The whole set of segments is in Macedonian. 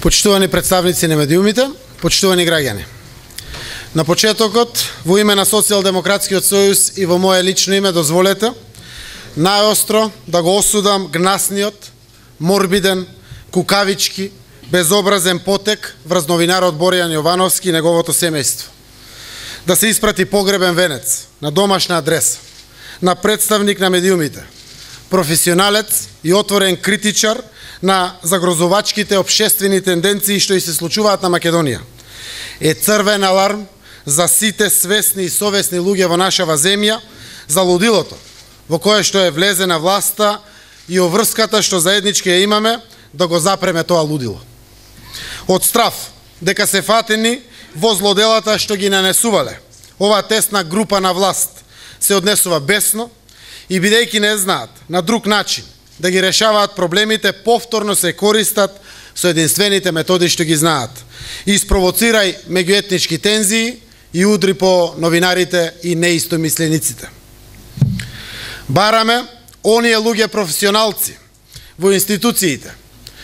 Почитувани представници на медиумите, почитувани граѓани. На почетокот, во име на Социјалдемократскиот сојуз и во моје лично име, дозволете најостро да го осудам гнасниот, морбиден, кукавички, безобразен потек врз новинарот Боријан Јовановски и неговото семејство. Да се испрати погребен венец на домашна адреса, на представник на медиумите, професионалец и отворен критичар на загрозувачките обшествени тенденции што и се случуваат на Македонија. Е црвен аларм за сите свесни и совесни луѓе во нашава земја, за лудилото во кое што е влезена власта и оврската што заеднички ја имаме да го запреме тоа лудило. Од страф дека се фатени во злоделата што ги нанесувале, ова тесна група на власт се однесува бесно и бидејќи не знаат на друг начин да ги решаваат проблемите, повторно се користат со единствените методи што ги знаат. И спровоцирај меѓуетнички тензии и удри по новинарите и неистомислениците. Бараме оние луѓе професионалци во институциите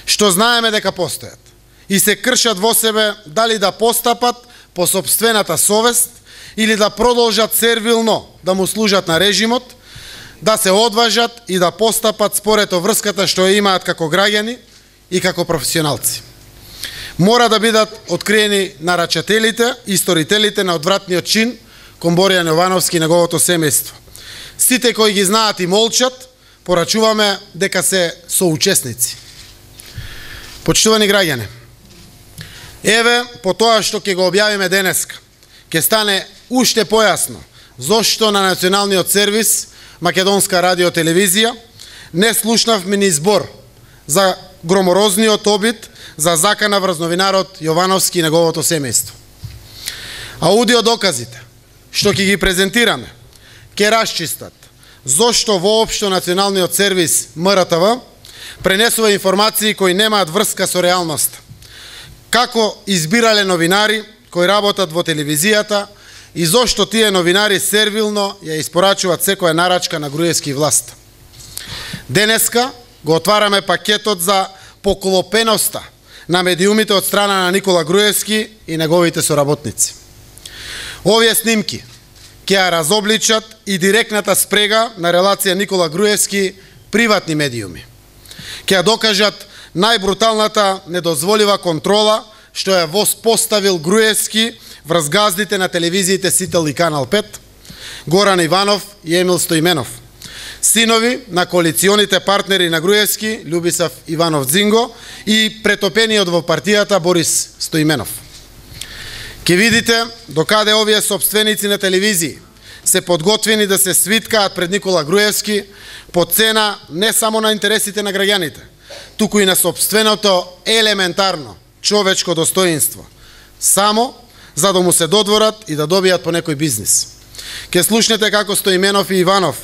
што знаеме дека постојат и се кршат во себе дали да постапат по собствената совест или да продолжат сервилно да му служат на режимот да се одважат и да постапат според врската што ја имаат како граѓани и како професионалци. Мора да бидат откриени нарачателите и сторителите на одвратниот чин кон Боријан Јовановски и неговото семејство. Сите кои ги знаат и молчат, порачуваме дека се соучесници. Почитувани граѓани, еве по тоа што ќе го објавиме денеска, ќе стане уште појасно зошто на националниот сервис Македонска радио телевизија, не слушнавме ни збор за громорозниот обид за закана врз новинарот Јовановски и неговото семејство. Аудио доказите, што ќе ги презентираме, ќе расчистат зошто воопшто националниот сервис МРТВ пренесува информации кои немаат врска со реалноста. Како избирале новинари кои работат во телевизијата и зошто тие новинари сервилно ја испорачуваат секоја нарачка на груевски власт. Денеска го отвараме пакетот за поклопеноста на медиумите од страна на Никола Груевски и неговите соработници. Овие снимки ќе ја разобличат и директната спрега на релација Никола Груевски приватни медиуми. Ќе ја докажат најбруталната недозволива контрола што ја воспоставил Груевски врзгаздите на телевизиите Сител и Канал 5, Горан Иванов и Емил Стоименов. Синови на коалиционите партнери на Груевски, Любисав Иванов Дзинго и претопениот во партијата Борис Стоименов. Ке видите докаде овие собственици на телевизии се подготвени да се свиткаат пред Никола Груевски по цена не само на интересите на граѓаните, туку и на собственото елементарно човечко достоинство. Само за да му се додворат и да добијат по некој бизнис. Ке слушнете како Стоименов и Иванов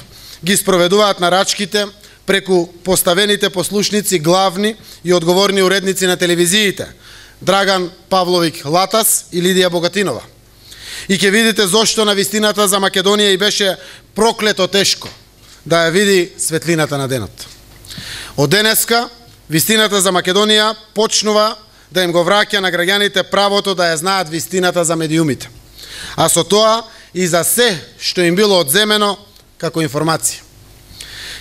ги спроведуваат на рачките преку поставените послушници главни и одговорни уредници на телевизиите Драган Павловик Латас и Лидија Богатинова. И ќе видите зошто на вистината за Македонија и беше проклето тешко да ја види светлината на денот. Од денеска вистината за Македонија почнува да им го враќа на граѓаните правото да ја знаат вистината за медиумите. А со тоа и за се што им било одземено како информација.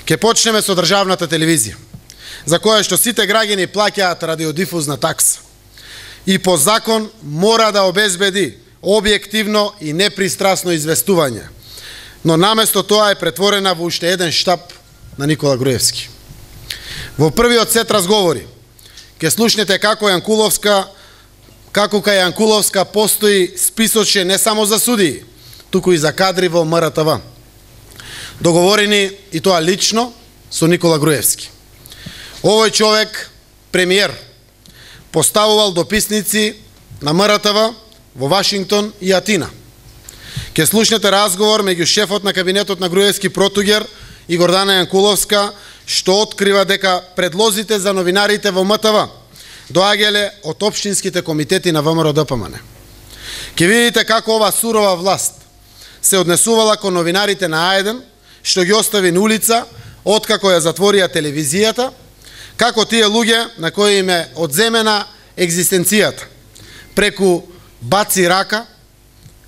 Ке почнеме со државната телевизија, за која што сите граѓани плаќаат радиодифузна такса. И по закон мора да обезбеди објективно и непристрасно известување. Но наместо тоа е претворена во уште еден штаб на Никола Груевски. Во првиот сет разговори, Ке слушнете како Јанкуловска, како кај Јанкуловска постои списоче не само за судии, туку и за кадри во МРТВ. Договорени и тоа лично со Никола Груевски. Овој човек, премиер, поставувал дописници на МРТВ во Вашингтон и Атина. Ке слушнете разговор меѓу шефот на кабинетот на Груевски Протугер и Гордана Јанкуловска што открива дека предлозите за новинарите во МТВ доаѓале од општинските комитети на ВМРО ДПМН. Ке видите како ова сурова власт се однесувала кон новинарите на А1, што ги остави на улица, откако ја затворија телевизијата, како тие луѓе на кои им е одземена екзистенцијата. Преку баци рака,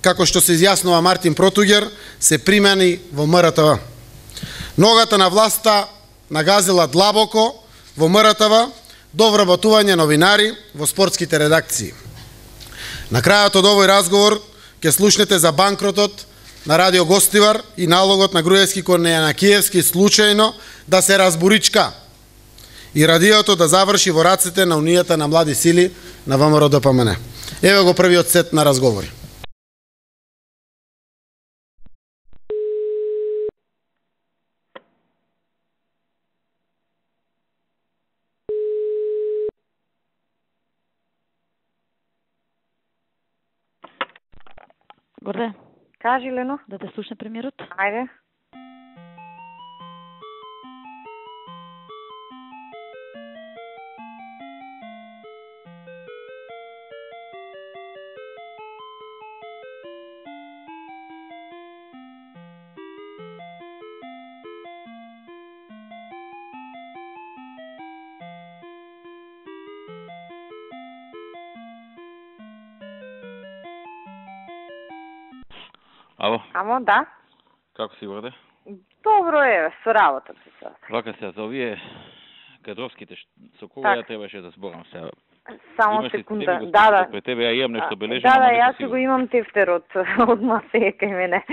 како што се изјаснува Мартин Протугер, се примени во МРТВ. Ногата на власта нагазила длабоко во МРТВ до вработување новинари во спортските редакции. На крајот од овој разговор ќе слушнете за банкротот на Радио Гостивар и налогот на Груевски кон Киевски случајно да се разборичка и радиото да заврши во рацете на Унијата на млади сили на ВМРО ДПМН. Еве го првиот сет на разговори. Горде, Кажи, Лено. да те слушне премиерот. Ајде. Ало, Амо, да. како си Горде? Добро е, со работата се. Вака се за овие кадровските со кога Так. ја требаше да зборам сега? Само Имаш секунда. тебе Да, да. Пред тебе ја имам нешто бележено, Да, да, јас си го имам тефтерот, одма се е кај мене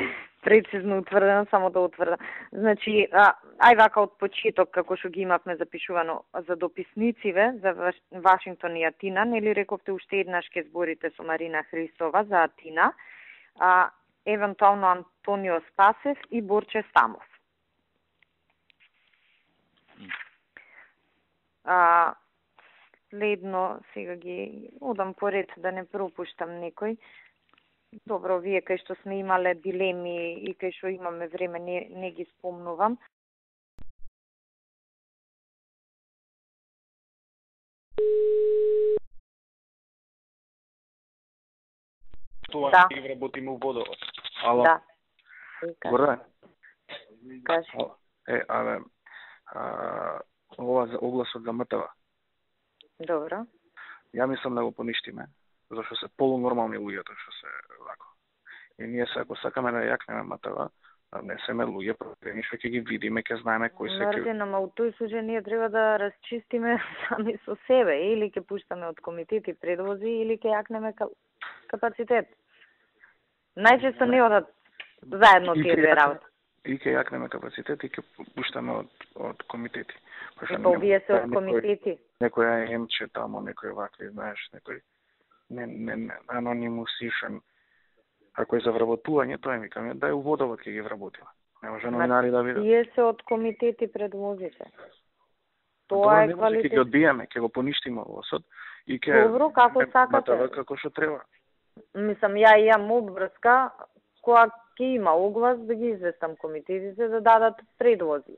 прецизно утврдено, само да утврдам. Значи, а, ај вака од почеток, како што ги имавме запишувано за дописнициве, за Ваш- Вашингтон и Атина, нели рековте уште еднаш ке зборите со Марина Христова за Атина, а, евентуално Антонио Спасев и Борче Стамов. А, следно, сега ги одам поред да не пропуштам некој. Добро, вие кај што сме имале дилеми и кај што имаме време не, не ги спомнувам. Тоа Да. ќе вработиме у водород. Ало, Да. Горде? кажи. Е, абе, а, ова за огласот за МТВ. Добро. Ја мислам да го поништиме, зашто се полунормални луѓето што се вако. И ние се ако сакаме да јакнеме МТВ, да внесеме луѓе проверени што ќе ги видиме, ќе знаеме кои се ќе... Ама у тој случај ние треба да расчистиме сами со себе. Или ќе пуштаме од комитети предлози, или ќе јакнеме ка- капацитет. Најчесто не одат заедно тие две работи. И ќе јакнеме капацитет и ќе пуштаме од, од комитети. Пошто па вие се од некој- комитети. некоја емче тамо, некој вакви, знаеш, некој не, не, не, анонимусишен. Ако е за вработување, тоа ми викаме, да е у водовод ќе ги вработиме. Не може новинари да видат. Тие се од комитети предлозите. Тоа Добро, е може, Ќе ги квалитет. одбиеме, ќе го поништиме овосот и ќе Добро, како сакате. Како што треба. Мислам, ја имам обврска која ќе има оглас да ги известам комитетите да дадат предлози.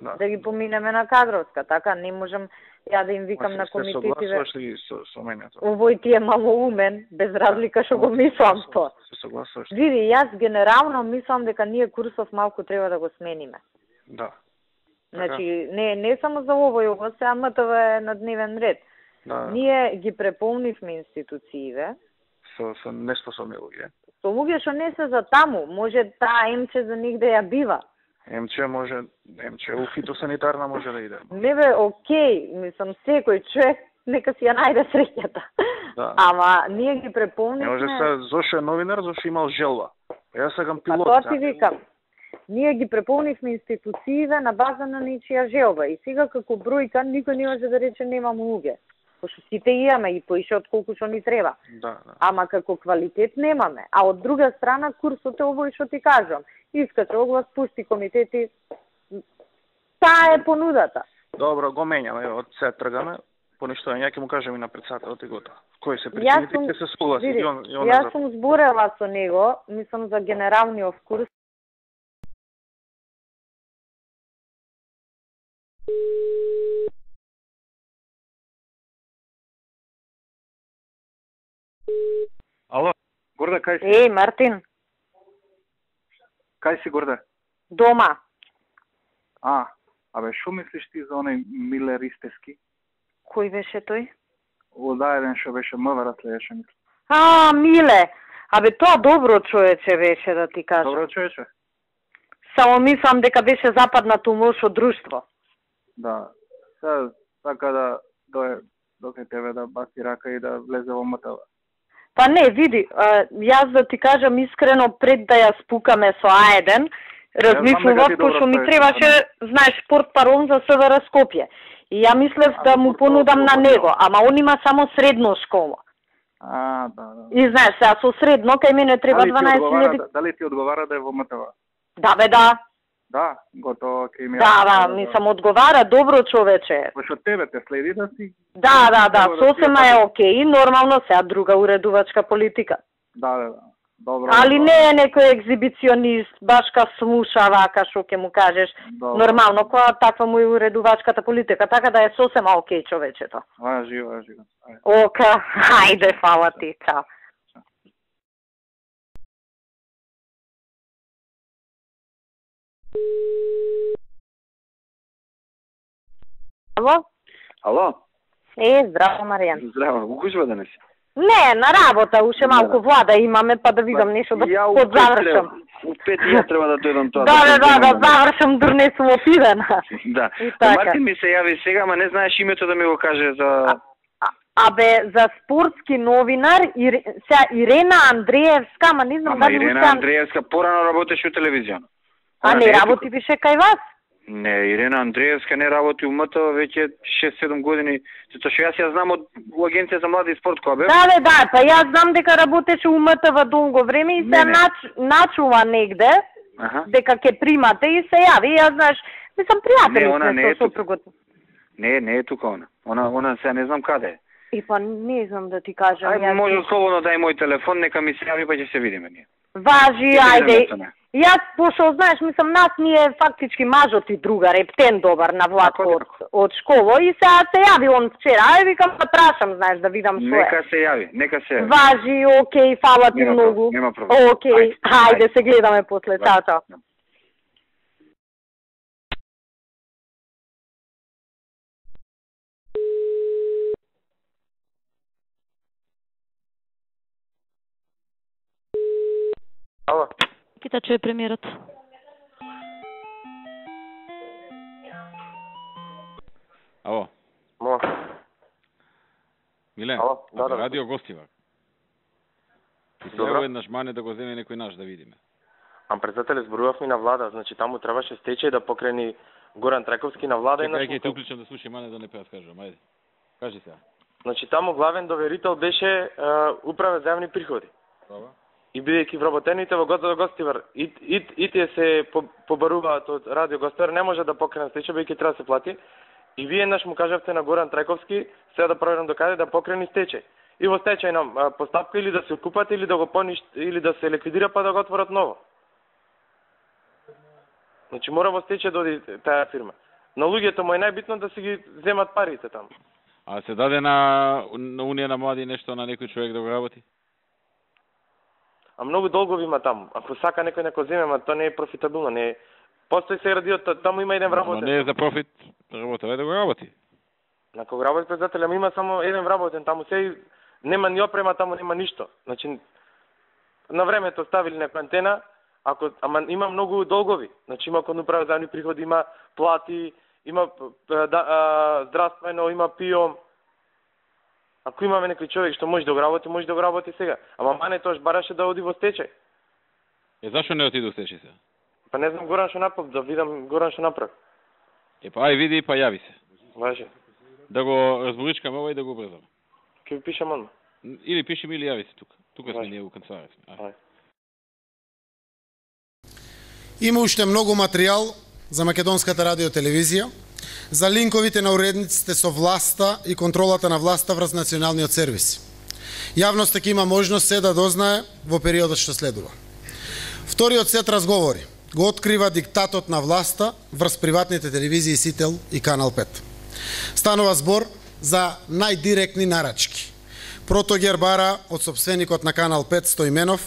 Да. Да ги поминеме на кадровска, така не можам ја да им викам на Се комитетите. согласуваш ли со, со мене тоа? Овој ти е мало умен, без разлика што го мислам тоа. Се согласуваш? Види, јас генерално мислам дека ние курсов малку треба да го смениме. Да. Значи, не, не само за овој област, а МТВ е на дневен ред. Да, Ние ги преполнивме институциите, со, со неспособни луѓе. со луѓе што не се за таму, може таа емче за нигде ја бива. МЧ може, МЧ у фитосанитарна може да иде. Не бе, окей, мислам, секој човек нека си ја најде среќата. Да. Ама ние ги Не преполнивме... може се, зошто е новинар, зошто имал желба. Јас сакам Па пилот. тоа да. ти викам. Ние ги преполнивме институциите на база на нечија желба и сега како бројка никој не може да рече немам луѓе. Пошто сите имаме и поише од колку што ни треба. Да, да. Ама како квалитет немаме. А од друга страна курсот е овој што ти кажам. Искача оглас, пусти комитети. Таа е понудата. Добро, го менјаме, од се тргаме. Поништување, ја ќе му кажам и на председателот и готово. Кој се причините, ќе се согласи. види, он, он јас за- сум зборела со него, мислам за генералниот курс, Ало, Горда, кај си? Еј, Мартин, Кај си, Горда? дома. А, абе, шо мислиш ти за оној Милер Истески? Кој беше тој? Удаеден што беше МВР следеше мислам. А, Миле, абе тоа добро човече беше да ти кажам. Добро човече. Само мислам дека беше западнато лошо друштво. Да. Сега така да дое доке тебе да баси рака и да влезе во МТВ. Па не, види, јас да ти кажам искрено пред да ја спукаме со Аеден, размислував дека ти пошто ми требаше, знаеш, спорт парон за СВР Скопје. И ја мислев А, да му понудам на него, ама он има само средно школа. А, да, да. И знаеш, сега со средно кај мене треба дали ти 12.000. одговара, дали ти одговара да е во МТВ? Да бе, да. Да, готово ќе ми Да, да, мислам одговара добро човече. Пошто тебе те следи да си Да, да, да, да сосема е окей, нормално сега друга уредувачка политика. Да, да, да. Добро. Али добро. не е некој екзибиционист, баш ка слуша вака што ќе му кажеш. Добро. Нормално, која таква му е уредувачката политика, така да е сосема окей човечето. Важи, важи. Ајде. Ока, хајде, фала ти, чао. Ало? Ало, Е, здраво, Маријан. здраво, у куќба денес? Не, на работа, уше малку влада имаме, па да видам нешто да Ја у под пет завршам. треба- У пет ја треба да дојдам тоа. Да, да, да, да, дојдам. завршам дурнесу опидена. Да. И така. Мартин ми се јави сега, ама не знаеш името да ми го каже за... Абе, за спортски новинар, сега Ирена Андреевска, ама не знам Ама дали Ирена уште... Андреевска порано работеше у телевизија. А не работи беше кај вас? Не, Ирена Андреевска не работи у МТ веќе 6-7 години. Затоа што јас ја знам од агенција за млади спорт која бев. Да, бе, да, па јас знам дека работеше у МТВ долго време и се Не, не. нач, начува негде Аха. дека ќе примате и се јави. Јас знаеш, мислам пријатели Не, она не е тука. Не, не е тука она. Она, она сега не знам каде е. И па не знам да ти кажам. Ајде, може слободно дај мој телефон, нека ми се јави па ќе се видиме ние. Важи, ајде. Јас, пошто, знаеш, мислам, нас ни е фактички мажот и другар, ептен добар на Владко Така, од, од школа и сега се јави он вчера, ај викам да прашам, знаеш, да видам што е. Нека се јави, нека се јави. Важи, окей, фала ти Нема многу. проблем, нема проблем. Окей, Ајде, ајде. се гледаме после. Чао, чао. Ало. Пита чуе премиерот. Ало, Мо. Миле, Ало, да, абе, да. радио гостива. Ти се Добро. јави еднаш мане да го земе некој наш да видиме. Ам председателе зборувавме на влада, значи таму требаше стечај да покрени Горан Трековски на влада и на ќе те уклучам да слушам мане да не прераскажувам, ајде. Кажи сега. Значи таму главен доверител беше е, управа за јавни приходи. Добро. И бидејќи вработените во Гото Гостивар и, и, и тие се побаруваат од Радио Гостивар, не може да покренат стича, бидејќи треба да се плати. И вие еднаш му кажавте на Горан Трековски, сега да проверам докаде да покрени стечај. И во стечај нам постапка или да се откупат или да го поништ или да се ликвидира па да го отворат ново. Значи мора во стечај да оди таа фирма. На луѓето му е најбитно да си ги земат парите таму. А се даде на, на Унија на млади нешто на некој човек да го работи? А многу долгови има таму. Ако сака некој neko земе, ма тоа не е профитабилно, не е. Постои се радио, та- таму има еден Но вработен. не е за профит, работа, да го работи. На кога работи председател, ама има само еден вработен, таму се нема ни опрема, таму нема ништо. Значи на времето ставили некоја антена, ако ама има многу долгови. Значи има кон управа приходи, има плати, има да, а, здравствено, има пио. Ако имаме некој човек што може да го работи, може да го работи сега. Ама мане тоаш бараше да оди во стечај. Е, зашо не отиду стечи се? Па не знам Горан што направи, да видам Горан што направи. Е, па ај види па јави се. Важи. Да го разборичкаме ова и да го убрзаме. Ќе ви пишам одма. Или пиши ми или јави се тука. Тука сме ние у канцеларија сме. Ај. Има уште многу материјал за Македонската радио телевизија, за линковите на уредниците со власта и контролата на власта врз националниот сервис. Јавноста ќе има можност се да дознае во периодот што следува. Вториот сет разговори го открива диктатот на власта врз приватните телевизии Сител и Канал 5. Станува збор за најдиректни нарачки. Протогер бара од собственикот на Канал 5 Стојменов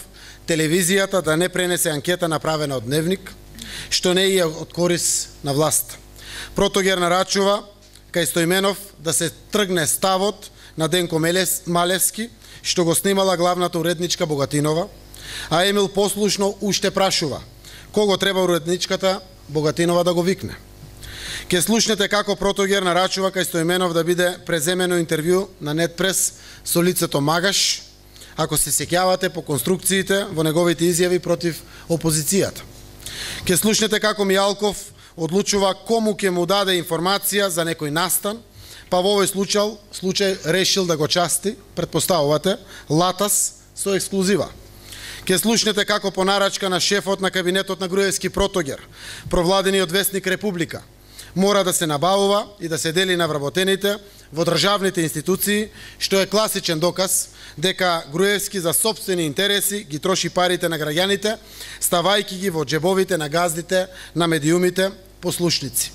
телевизијата да не пренесе анкета направена од Дневник, што не е од корис на власта. Протогер нарачува кај Стојменов да се тргне ставот на Денко Малевски, Малески, што го снимала главната уредничка Богатинова, а Емил послушно уште прашува кого треба уредничката Богатинова да го викне. Ке слушнете како Протогер нарачува кај Стојменов да биде преземено интервју на Нетпрес со лицето Магаш, ако се сеќавате по конструкциите во неговите изјави против опозицијата. Ке слушнете како Мијалков одлучува кому ќе му даде информација за некој настан, па во овој случај, случај решил да го части, предпоставувате, Латас со ексклузива. Ке слушнете како по нарачка на шефот на кабинетот на Груевски Протогер, провладениот вестник Република, мора да се набавува и да се дели на вработените во државните институции, што е класичен доказ дека Груевски за собствени интереси ги троши парите на граѓаните, ставајки ги во джебовите на газдите, на медиумите, послушници.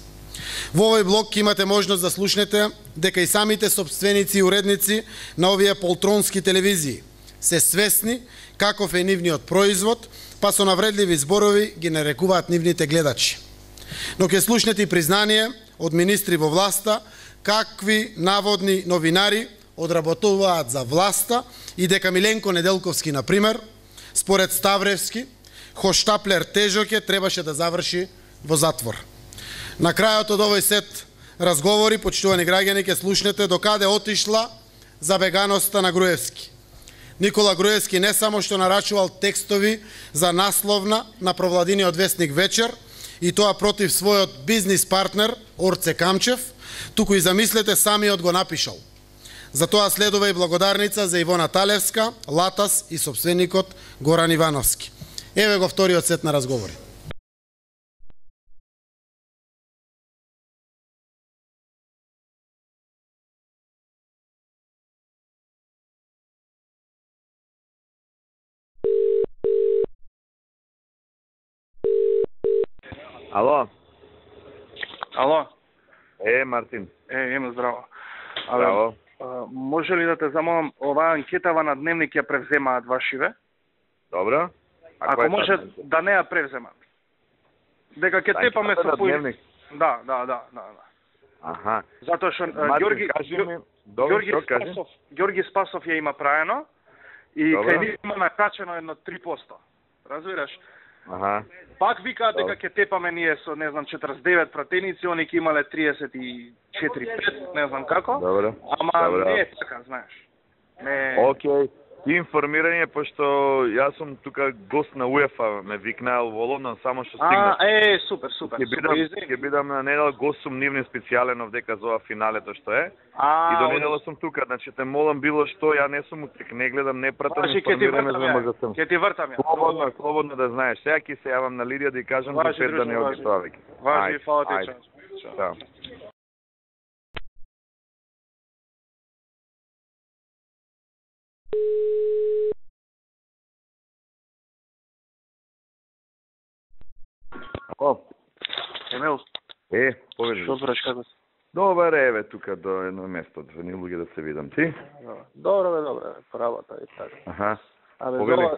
Во овој блок имате можност да слушнете дека и самите собственици и уредници на овие полтронски телевизии се свесни каков е нивниот производ, па со навредливи зборови ги нарекуваат нивните гледачи. Но ќе слушнете и признание од министри во власта какви наводни новинари одработуваат за власта и дека Миленко Неделковски, на пример, според Ставревски, хоштаплер тежоке требаше да заврши во затвор. На крајот од овој сет разговори, почитувани граѓани, ќе слушнете до каде отишла забеганоста на Груевски. Никола Груевски не само што нарачувал текстови за насловна на провладиниот вестник Вечер, и тоа против својот бизнис партнер Орце Камчев, туку и замислете самиот го напишал. За тоа следува и благодарница за Ивона Талевска, Латас и собственикот Горан Ивановски. Еве го вториот сет на разговори. Ало, Ало, е, Мартин. е, ема здраво. Абе, Браво. а, може ли да те замолам, оваа анкетава на Дневник ја превземаат вашиве? Добро. А Ако може да не ја превземат. Дека ќе Анкетата тепаме со пои... Да, да, да, да, да. Аха. Затоа што Ѓорги Ѓорги? Спасов, Ѓорги Спасов ја има праено и кај нив има накачено едно 3%. Разбираш? Аха. Пак викаат дека ќе тепаме ние со не знам 49 пратеници, они ќе имале 34 5, не знам како. Добро. Ама Добро. не е така, знаеш. Не. Океј. Ти информирање, пошто јас сум тука гост на УЕФА, ме викнаа во Лондон, само што А, стигнав. е, супер, супер. Ќе бидам, ќе бидам на недела гост сум нивни специјален овдека за ова финалето што е. А, и до недела сум тука, значи те молам било што, ја не сум утек, не гледам, не пратам, Важи, ќе ти информираме за да ја. сум. Ќе ти вртам ја. Слободно, слободно да знаеш. Сега ќе се јавам на Лидија да ја кажам Важи, пет да не оди тоа веќе. Важи, фала ти, чао. О, Емил, е, повели. што браш како си? Добар е, еве тука до едно место, звени луѓе да се видам. Ти? Добро бе, добро, бе, по работа и така. Аха, Абе, за, Повели. ова,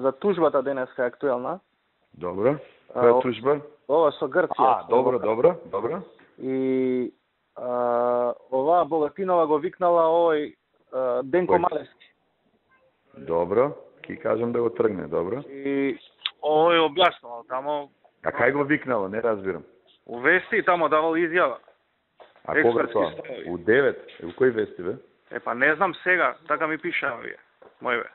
за тужбата денеска е актуелна. добро. Која тужба? Ова со Грција. А, добро, добро, добро. И а, оваа Богатинова го викнала овој Денко Кој? Добро. Ки кажам да го тргне, добро. И овој објаснувал тамо А кај го викнало, не разбирам. у вести и тамо давал изјава. А кога тоа? У 9. Е, у кој вести бе? Е па не знам сега, така ми пиша овие. Мој бе.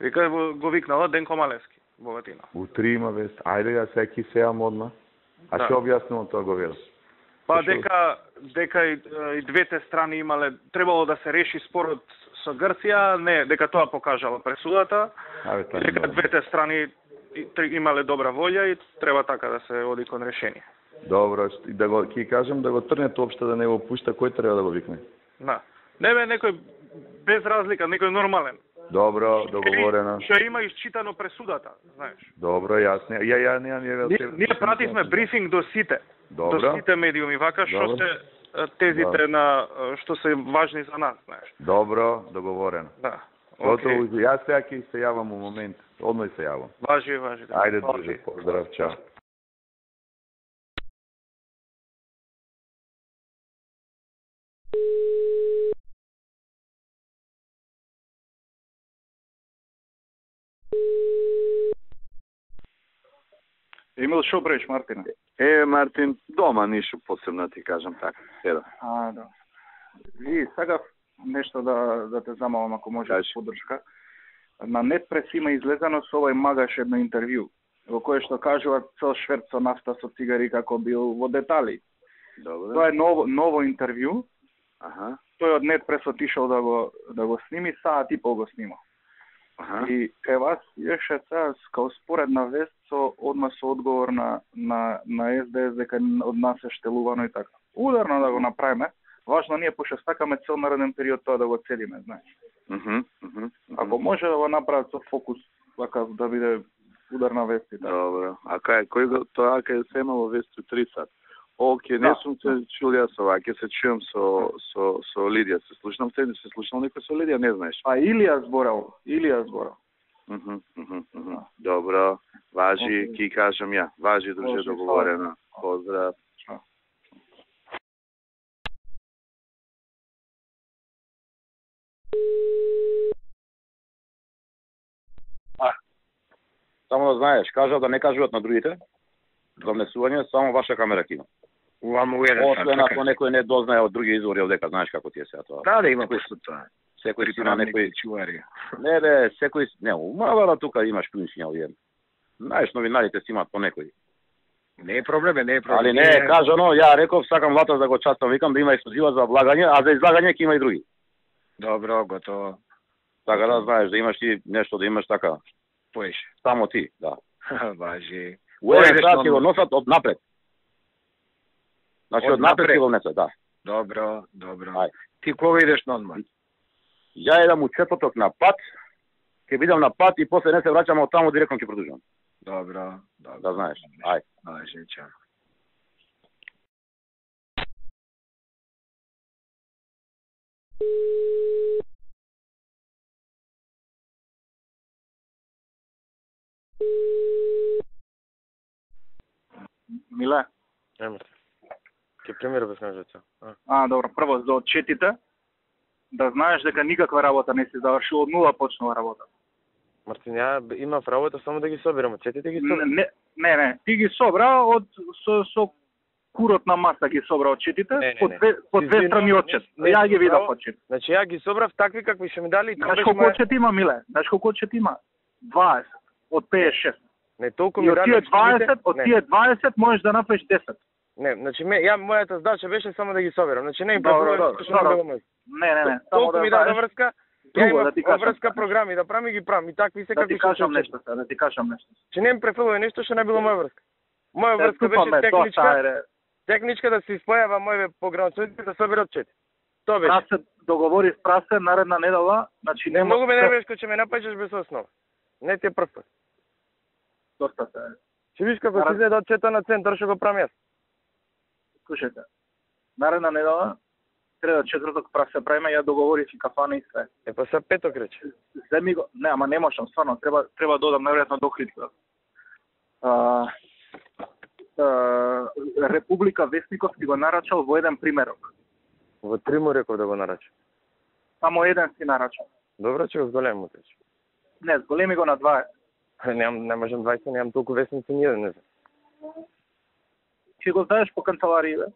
Вика го, викнала Денко Малески, Богатина. У 3 има вест. Ајде ја сега ќе се јавам одма. А Да. што објаснувам тоа го видам? Па дека дека и, и двете страни имале требало да се реши спорот со Грција, не, дека тоа покажала пресудата, Абе, и тоа дека не двете страни имале добра волја и треба така да се оди кон решение. Добро, и да го ќе кажам да го трнете општо да не го пушта, кој треба да го викне? Да. Не бе некој без разлика, некој нормален. Добро, договорено. Што има исчитано пресудата, знаеш. Добро, јасно. Ја ја немам ја Ние, ние пративме брифинг до сите, Добро. до сите медиуми, вака што Добро. се тезите Добро. на што се важни за нас, знаеш. Добро, договорено. Да. Готово, Океј. јас сега ќе се јавам у момент. Одној се јавам. Важи, важи. да. Ајде, друже, поздрав, чао. Емил, шо правиш, Мартина? Е, Мартин, дома ништо посебно ти кажам така. Еда. А, да. И сакав нешто да, да те замалам, ако може Кажи. подршка. На Нетпрес има излезено со овој магаш едно интервју, во кое што кажува цел шверц со нафта со цигари како бил во детали. Добро. Тоа е ново, ново интервју, Аха. тој од Нетпрес отишол да го, да го сними, саат и пол го снима. Аха. И кај вас јеше цел као споредна вест со одма со одговор на на на СДС дека од нас е штелувано и така. Ударно да го направиме. Важно ние пошто сакаме цел нареден период тоа да го целиме, знаеш. Мгм. Мгм. Ако може да го направат со фокус, така да биде ударна вест и така. Добро. А кај кој тоа кај се имало вести 3 сат. Оке, не Да. сум се чул јас ова, ќе се чуем со со со Лидија. Се слушнам се, се слушнал некој со Лидија, не знаеш. А Илија зборал, Илија зборал. Мгм, мгм, мгм. Добро, важи, ќе кажам ја. Важи, друже, договорено. Поздрав. Само да знаеш, кажа да не кажуваат на другите, за внесување, само ваша камера ќе има. Увам уверен Освен ако некој не дознае од други извори одека, знаеш како ти е сега тоа. Да, да има после тоа. Секој си има некој... чувари. Не бе, секој... Не, умавара тука имаш клинични овие. Знаеш, новинарите си имаат по некој. Не е проблем, не е проблем. Али не е кажано, ја реков, сакам латас да го частам, викам да има ексклузива за влагање, а за излагање ќе има и други. Добро, готово. Така да знаеш, да имаш ти нешто, да имаш така. Поеше. Само ти, да. Важи. Уеден ќе го носат од напред. Значи Од напред го несат, да. Добро, добро. Ај. Ти кога идеш на одмор? Ја едам у четврток на пат, ќе бидам на пат и после не се враќам од таму директно ќе продолжам. Добро, добро. Да знаеш. Ај. Важи, чао. Миле, Нема. Ќе премира без кажеца. А. а, добро, прво за отчетите, да знаеш дека никаква работа не си завршил, од нула почнува работа. Мартин, ја имав работа само да ги соберам, четите ги Не, соберам. не, не, не, ти ги собра од со, со курот на маса ги собра отчетите, Не, не, по не. две, по Ти две страни отчет. не Ја ги прав. отчет. Значи ја ги собрав такви какви што ми дали, Знаеш колку отчет има, Миле? Знаеш колку отчет има? 20 од 56. Не толку ми од тие 20, од тие 20 можеш да направиш 10. Не, значи ме, ја мојата задача беше само да ги соберам. Значи не им Добро, префрлувам добро, што не. Не, не, не, само Толку да ми знаеш. врска, ја имам да ти кажам. врска програми да правам и ги правам и такви се Да какви ти кажам нешто, да ти кажам нешто. Че не им префрлува нешто што не било моја врска. Моја врска беше техничка, техничка да се испојава моје пограничници да соберат чет. Тоа беше. Прасе, договори с Прасе наредна недела, значи Не, нема... многу ме нервираш кога ќе ме напаѓаш без основа. Не ти е прв пат. Се. Ќе видиш како се изгледа чета на центар што го правам јас. Слушајте, наредна недела, среда четврток прасе правиме, ја договорив и кафана и све. Е па се петок рече. Земи го, не, ама не можам, стварно, треба треба да одам најверојатно до Хридка. А, а, Република Вестников ти го нарачал во еден примерок. Во три му реков да го нарача. Само еден си нарачал. Добро, че го зголем му. Не, зголеми го на 20. Немам, не можам 20, немам толку вестници ни еден, не. Ќе го знаеш по канцеларии, бе?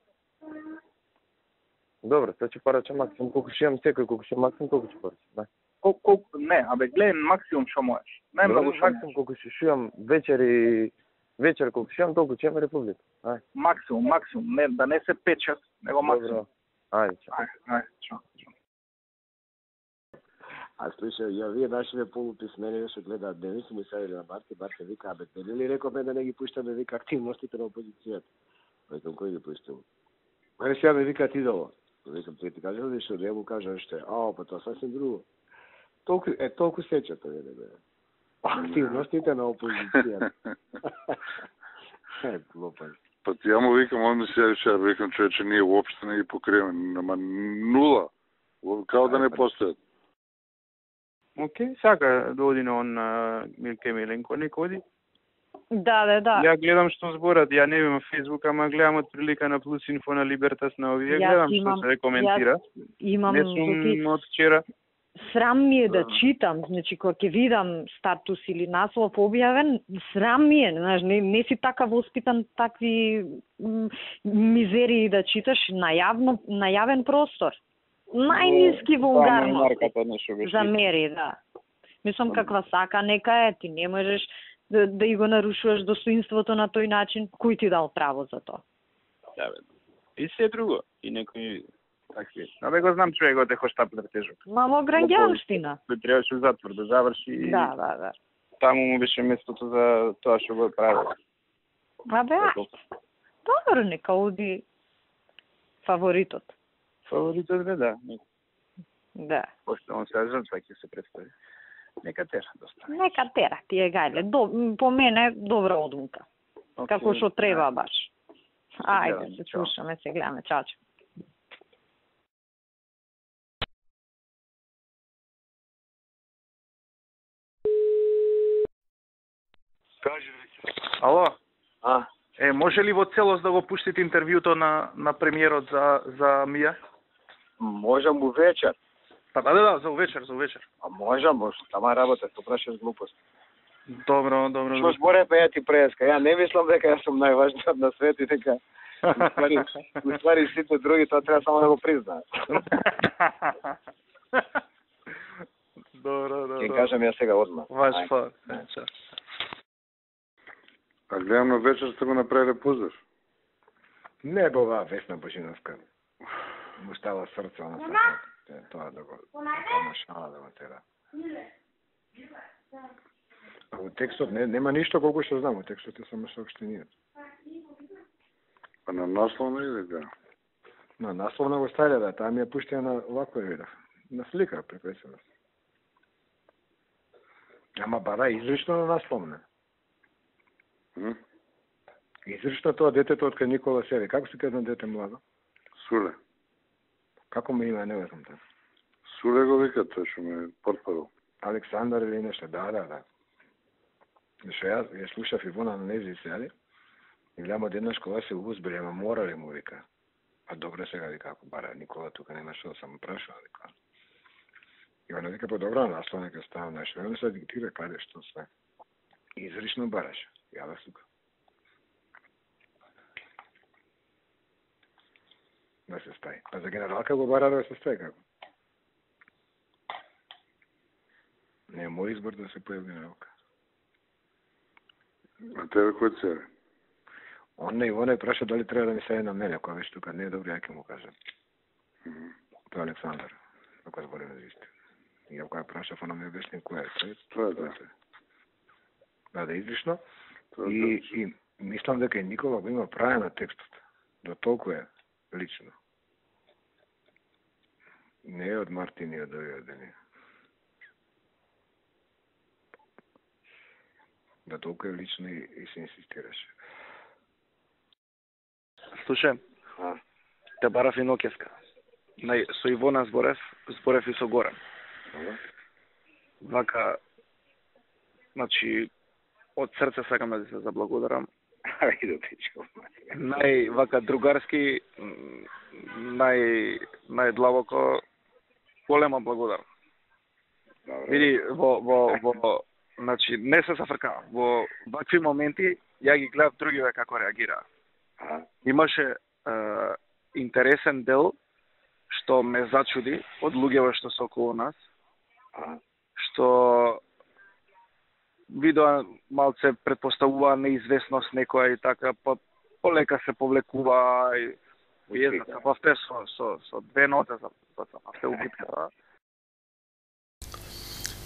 Добро, тоа ќе порачам максимум колку ќе имам секој, колку ќе имам максимум толку ќе порачам. Да. Кол, кол, не, абе, гледај максимум што можеш. Најмногу што максимум колку ќе шујам вечер и вечер колку ќе имам толку ќе имам република. Ај. Максимум, максимум, не, да не се 5-6, него максимум. Добро. Ајде, чао. Ајде, ајде, чао. А слушај, ја вие нашиве полуписмени што гледаат дневници му се на Барке, Барке вика, абе, дали ли рековме да не ги пуштаме, вика, активностите на опозицијата? Викам, кој ги пуштил? Ма сега ме вика ти долу. Викам, ти ти кажа ли што, не му кажа што е, а, па тоа сасвим друго. Толку, е, толку сеча тоа, не бе. Активностите на опозицијата. е, глупост. Па ти ја му викам, он ми се сега, викам човече, ние уопште не ги покриваме, нема нула. Као да не постојат. Океј, сака да оди на он на Милке Миленко, нека оди. Да, да, да. Ја гледам што зборат, ја не имам Фейсбук, ама гледам од прилика на Плюс Инфо на Либертас на овие, Јас гледам имам- што се коментира. Имам не сум ти- од вчера. срам ми е да читам, значи кога ќе видам статус или наслов објавен, срам ми е, знаеш, не, не си така воспитан такви мизерии да читаш на јавно на јавен простор. Најниски вулгарности за мери, да. Мислам каква сака нека е, ти не можеш да, да и го нарушуваш достоинството на тој начин, кој ти дал право за тоа? Да, бе. И се друго. И некои такви. Абе го знам човекот е хоштаплер тежок. Мамо граѓанштина. Тој требаше у затвор да заврши и Да, да, да. таму му беше местото за тоа што го прави. Абе, ајде. Добро, нека оди фаворитот. Фаворитот бе, да. Да. Пошто он се жртва ќе се представи. Нека тера доста. Нека тера ти е гајле. До, по мене добра одумка. Како што треба баш. Ајде, се чао. слушаме, се гледаме. Чао, чао. Кажи Ало? А? Е, може ли во целост да го пуштите интервјуто на на премиерот за за Мија? Можам у вечер. Па да, да, да, за увечер, за увечер. А можам, може, тама работа, то прашаш глупост. Добро, добро. Што зборе па ја ти преска. Ја не мислам дека јас сум најважниот на свет и дека уствари, уствари сите други тоа треба само да го признаат. добро, добро. Ќе кажам ја сега одма. Ваш фа. А гледам на вечер сте го направиле пузар. Не бе оваа Весна Божиновска. Му става срце на сакат. Те, Тоа да го помашала да го тера. А во текстот не, нема ништо колку што знам, во текстот е само сообштенијата. Па на насловно или да? На насловно го ставиле да, таа ми ја пуштија на ја видов. На слика СМС. Ама бара изрично на насловна. М? Изрично тоа детето од кај Никола Севи. Како се казва дете младо? Суле. Како ме има, не знам тоа. Суле го вика тој што ме портпарол. Александар или нешто, да, да, да. Што јас ја слушав Ивона на нези сели, и гледам од еднаш кога се узбили, ама морали му вика. А добро сега вика, ако бара Никола тука нема што да само прашува, вика. И она вика, по добро, наслов нека ставам нешто. И он се диктира каде што све. Изрично бараш. Јава сука. Да се стаи. А за генералка го бара да се стаи како? Не е мој избор да се појави генералка. А тебе кој се? Он не, он е праша дали треба да ми седе на мене, кога веќе тука не е добро, ја ќе му кажам. Тоа е Александар, ако збориме за истина. И ја кога прашав, она ми објасни кој е. Тоа е да. Да, да, излишно. Тоа И, и мислам дека и Никола го има право на текстот. До толку е лично. Не е од Мартин и од овие дени. Да толку е лично и, и се инсистираше. Слушај, А? те барав и Нокеска. Нај, со Ивона зборев, зборев и со Горан. Вака, значи, од срце сакам да ти се заблагодарам. Ајде, пичко. Нај, вака, другарски, нај, најдлабоко, голема благодар. Види, во, во, во, значи, не се зафркавам. Во вакви моменти, ја ги гледав другиве како реагираа. Имаше е, интересен дел што ме зачуди од луѓето што се околу нас, што видоа малце предпоставува неизвестност некоја и така, па полека се повлекува и ујезна се павте со, со, со две ноте за, за се убитка.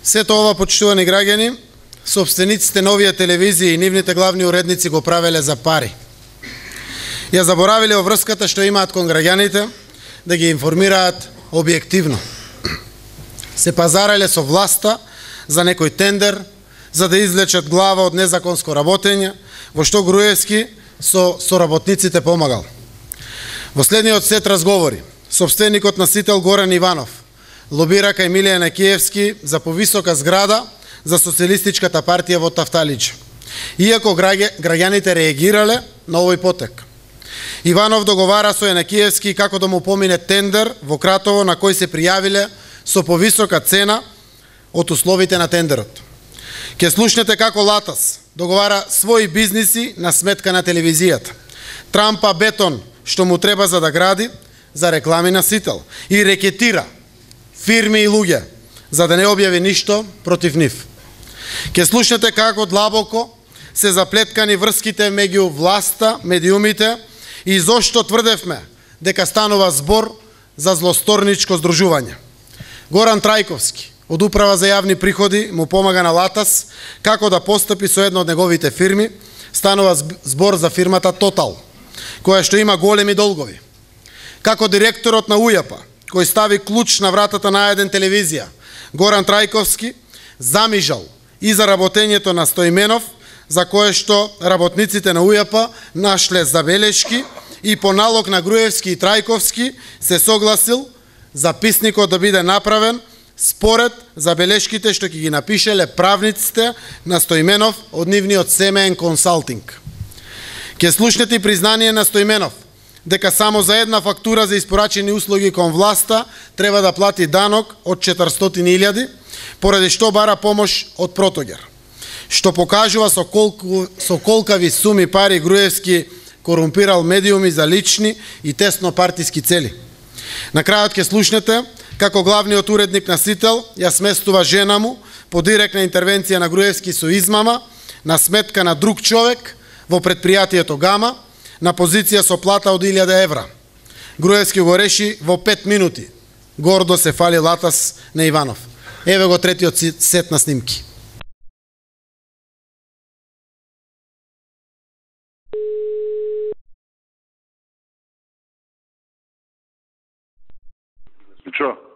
Сето ова, почитувани граѓани, собствениците на овие телевизии и нивните главни уредници го правеле за пари. Ја заборавиле о врската што имаат кон граѓаните, да ги информираат објективно. Се пазареле со власта за некој тендер, за да извлечат глава од незаконско работење, во што Груевски со соработниците помагал. Во следниот сет разговори, собственикот на Сител Горан Иванов лобира кај Милија Киевски за повисока зграда за Социјалистичката партија во Тафталиџ. Иако граѓаните реагирале на овој потек. Иванов договара со Енакиевски како да му помине тендер во Кратово на кој се пријавиле со повисока цена од условите на тендерот. Ке слушнете како Латас договара своји бизниси на сметка на телевизијата. Трампа бетон што му треба за да гради, за реклами на Сител и рекетира фирми и луѓе за да не објави ништо против нив. Ке слушнете како длабоко се заплеткани врските меѓу власта, медиумите и зошто тврдевме дека станува збор за злосторничко здружување. Горан Трајковски од Управа за јавни приходи му помага на Латас како да постапи со една од неговите фирми, станува збор за фирмата Тотал, која што има големи долгови. Како директорот на УЈАПА, кој стави клуч на вратата на еден телевизија, Горан Трајковски замижал и за работењето на Стоименов, за кое што работниците на УЈАПА нашле забелешки и по налог на Груевски и Трајковски се согласил записникот да биде направен според забелешките што ќе ги напишеле правниците на Стоименов од нивниот семеен консалтинг. Ке слушнете и признание на Стоименов дека само за една фактура за испорачени услуги кон власта треба да плати данок од 400.000, поради што бара помош од Протогер. Што покажува со колку со колкави суми пари Груевски корумпирал медиуми за лични и тесно партиски цели. На крајот ќе слушнете како главниот уредник на Сител ја сместува жена му по директна интервенција на Груевски со измама на сметка на друг човек во предпријатието Гама на позиција со плата од 1000 евра. Груевски го реши во 5 минути. Гордо се фали Латас на Иванов. Еве го третиот сет на снимки. Чо?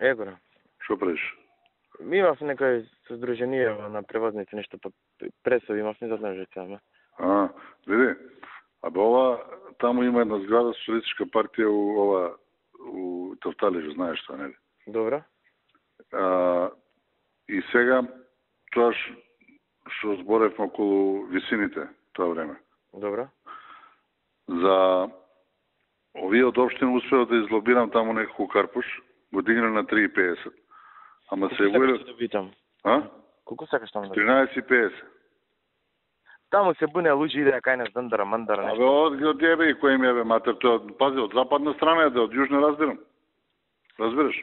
Е, бра. Што правиш? Ми имав некој содружение на превозници, нешто па пресови имав, не дека ама. А, види, абе ова, таму има една зграда социјалистичка партија у ова, у Тофталежа, знаеш тоа, нели? Добро. А, и сега, тоа што зборевме околу висините тоа време. Добро. За овие од општина успеа да излобирам таму некако карпуш, го дигна на 3,50. Ама се сакаш да питам? А? Колку сакаш таму да 13,50. Таму се буне луѓе идеа кај нас дандара мандара Абе, нешто. од од тебе и кој ми е бе матер, тоа пази од западна страна е, да од јужна разбирам. Разбираш?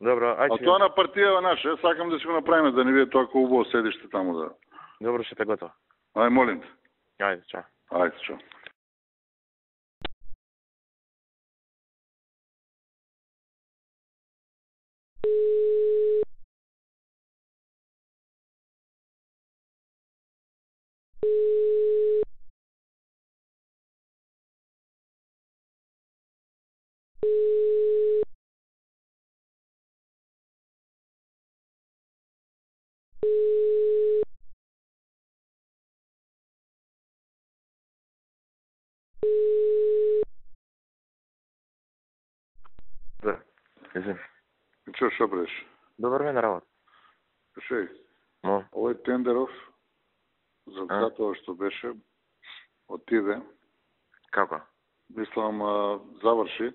Добро, А ајде. тоа на партија наша, е, сакам да си го направиме да не биде тоа убаво седиште таму да. Добро, ще те готово. Ај молим те. Ајде, чао. Ајде, чао. Да. Извини. Чо, што правиш? Добар на работа. Слушај, Мо. овој тендеров за А? тоа што беше отиде, Како? мислам а, заврши.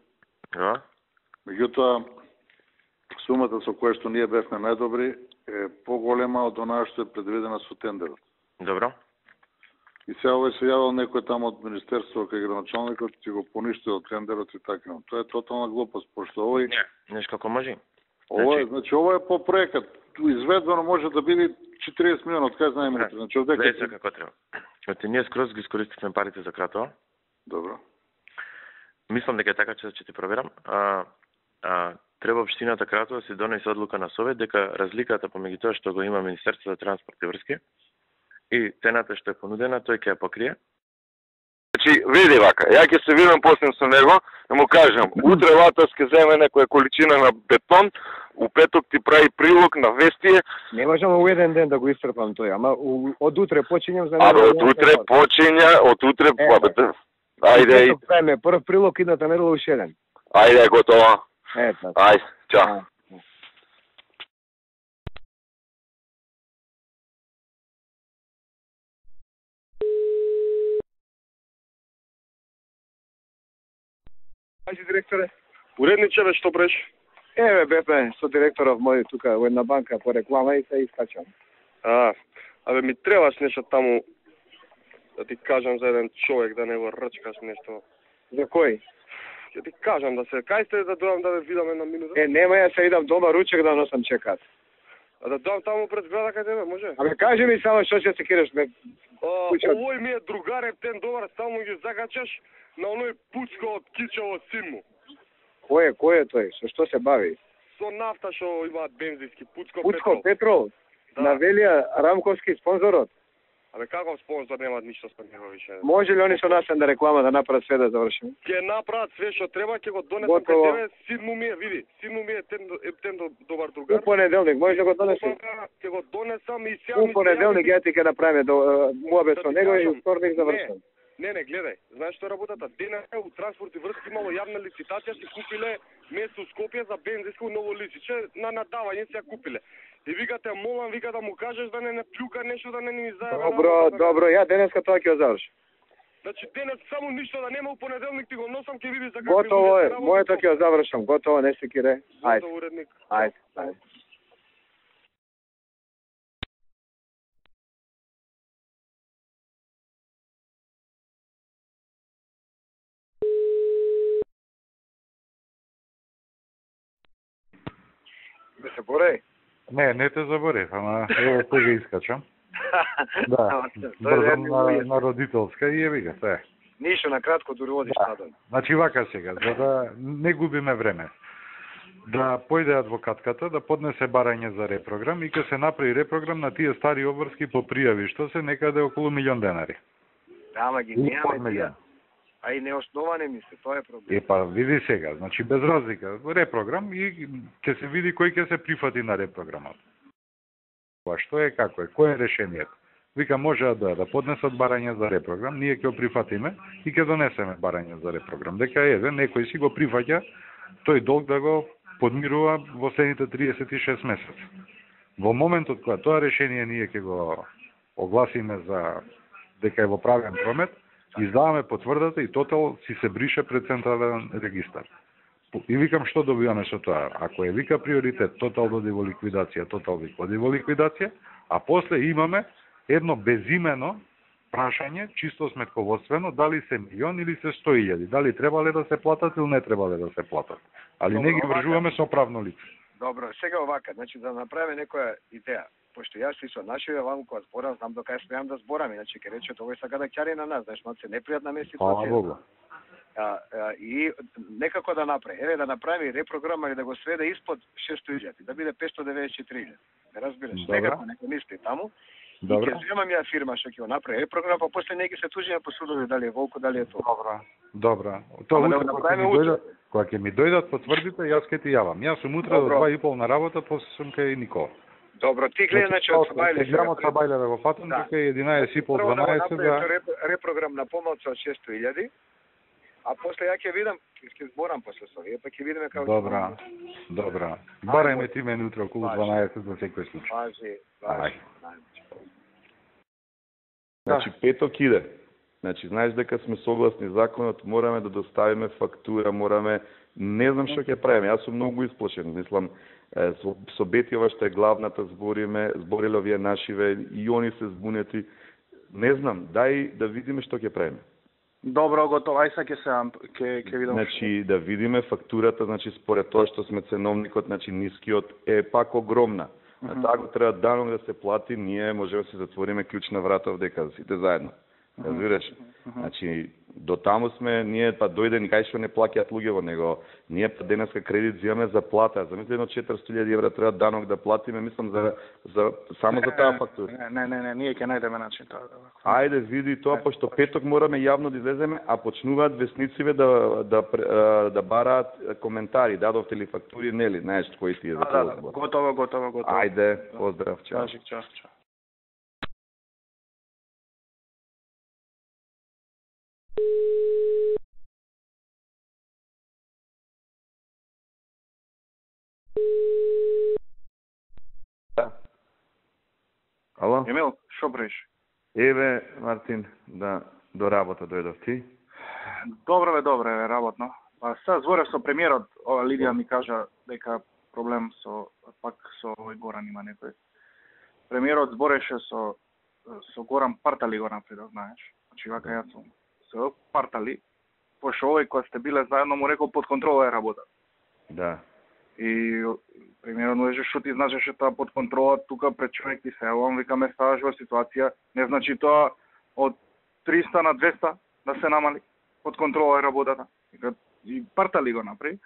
Да? Меѓутоа сумата со која што ние бевме најдобри е поголема од онаа што е предвидена со тендерот. Добро. И сега овој се јавил некој таму од министерство кај градоначалникот ќе го поништил тендерот и така. Но Тоа е тотална глупост, пошто овој Не, неш како може. Ова е, значи, ова е по проекат. Изведено може да биде 40 милиона, од кај знаеме. Значи, од Гледај дека... се како треба. Оти ние скроз ги искористивме парите за кратоа. Добро. Мислам дека е така че ќе ти проверам. А, а, треба општината Кратово да се донесе одлука на совет дека разликата помеѓу тоа што го има Министерство за транспорт и врски и цената што е понудена, тој ќе ја покрие. Значи, види вака, ја ќе се видам после со него, да му кажам, утре Латас ќе земе некоја количина на бетон, у петок ти прави прилог на вестие, Не можам у еден ден да го истрпам тој, ама у, од утре почињам за абе од утре почиња, од утре, да. ајде. Време, прв прилог идната недела уште еден. ајде, готово. Ето. Ајде, чао. Ајде, директоре. Уредниче, што бреш? Еве бепе со директоров мој тука во една банка по реклама и се искачам. А, абе ми требаш нешто таму да ти кажам за еден човек да не го рчкаш нешто. За кој? Ќе ти кажам да се кај сте да дојам да ве видам една минута. Е, нема ја се идам дома ручек да носам чекат. А да дојам таму пред зграда кај тебе, може? Абе кажи ми само што ќе се киреш ме. Овој ми е другар ептен добар, само ги закачаш на оној пуцко од кичево син му. Кој е, кој е тој? Со што се бави? Со нафта што имаат бензински, Пуцко, Пуцко. Петров. Да. На Велија Рамковски спонзорот. Абе како спонзор немаат ништо со него више. Може ли они со нас да реклама да направат све да завршиме? Ќе направат све што треба, ќе го донесам кај тебе. Син му ми е, види, син му ми е тен, до- добар другар. У понеделник може да го донеси. Ќе го донесам и сега У понеделник ја ти ќе направиме до муабет Да со ти него и вторник завршам. Не, не, гледај. Знаеш што е работата? Денес у транспорт и врски имало јавна лицитација, си купиле место Скопје за бензинско ново лисиче, на надавање си ја купиле. И викате, молам, вика да му кажеш да не не плюка нешто, да не ни заеме. Добро, работата. добро, ја денеска тоа ќе го завршам. Значи денес само ништо да нема у понеделник ти го носам, ќе видиш за какви Готово е, се моето ќе го завршам, готово, не се кире. Ајде, ајде, ајде. Да се бореј? Не, не те заборев, ама ево сега искачам. Да, е брзам на, на родителска и еви га, се. Ништо на кратко дури одиш Да. надолу. Значи вака сега, за да не губиме време. Да појде адвокатката да поднесе барање за репрограм и ќе се направи репрограм на тие стари обврски по пријави, што се некаде околу милион денари. Да, ама ги немаме тие. А и неосновани ми се, тоа е проблем. Е па види сега, значи без разлика, репрограм и ќе се види кој ќе се прифати на репрограмот. Па што е, како е, кој е решението? Вика може да да поднесат барање за репрограм, ние ќе го прифатиме и ќе донесеме барање за репрограм. Дека еве некој си го прифаќа тој долг да го подмирува во следните 36 месеци. Во моментот кога тоа решение ние ќе го огласиме за дека е во правен промет, издаваме потврдата и тотал си се брише пред централен регистар. И викам што добиваме со тоа? Ако е вика приоритет, тотал доди во ликвидација, тотал вика оди во ликвидација, а после имаме едно безимено прашање, чисто сметководствено, дали се милион или се 100.000, дали требале да се платат или не требале да се платат. Али не ги Добро, вржуваме со правно лице. Добро, сега овака, значи да направиме некоја идеја, пошто јас и со нашиот ваму кога зборам, знам до кај смеам да зборам, иначе ќе рече овој сака да ќари на нас, знаеш, малце непријатна ме е ситуација. Богу. А, а, и некако да направи, еве да направи репрограма или да го сведе испод 600.000, да биде 594.000. Не разбираш, Добра. некако нека мисли таму. И Добро. ќе земам ја фирма што ќе го направи репрограм, па после не ги се тужиме по судови дали е волко, дали е тоа. Добра. Добра. Тоа да утре кога ќе ми дојдат, кога ќе ми дојдат потврдите, јас ќе ти јавам. Јас сум утре до Добро. 2 и пол на работа, после сум кај Никола. Добро, ти гледа значи од Сабајле. Од Сабајле во фатам, Да. тука е 11 и пол Прво да го 12 направите да реп, репрограм на помалку од 600.000, а после ја ќе видам, ќе зборам после со вие, па ќе видиме како Добра. Добра. Барајме ти мене утре околу 12 за секој случај. Важи, Ај. Значи петок иде. Значи знаеш дека сме согласни законот, мораме да доставиме фактура, мораме не знам што ќе правиме. Јас сум многу исплашен, мислам со, со Бетјова што е главната збориме, збориле овие нашиве и они се збунети. Не знам, дај да видиме што ќе правиме. Добро, готово. Ај сега ќе се ќе ќе видам. Значи да видиме фактурата, значи според тоа што сме ценовникот, значи нискиот е пак огромна. На Мгм. таа го треба данок да се плати, ние можеме да се затвориме клучна врата овдека сите заедно. Разбираш? Значи до таму сме, ние па дојде ни кај што не плаќаат луѓе во него. Ние па денеска кредит земаме за плата. Замисли едно 400.000 евра треба данок да платиме, мислам за за само за таа фактура. Не, не, не, не, ние ќе најдеме начин тоа. да. Ајде види тоа, пошто петок мораме јавно да излеземе, а почнуваат веснициве да да пре- а, да бараат коментари, дадовте ли фактури, нели, знаеш кои ти е за Да, да, да. Готово, готово, готово. Ајде, поздрав, чао. Кажи, чао, чао. Ало? Емил, што правиш? Еве, Мартин, да до работа дојдов ти. Добро бе, добро е работно. Па сега зборев со премиерот, ова Лидија ми кажа дека проблем со пак со овој Горан има некој. Премиерот збореше со со Горан Партали го напред, да знаеш. Значи вака јас сум Партали, пошто овој кога сте биле заедно му рекол под контрола е работа. Да. И му рече што ти значеше таа под контрола, тука пред човек ти се евам, вика ме ставаш во ситуација, не значи тоа од 300 на 200 да се намали под контрола е работата. И Партали го направи.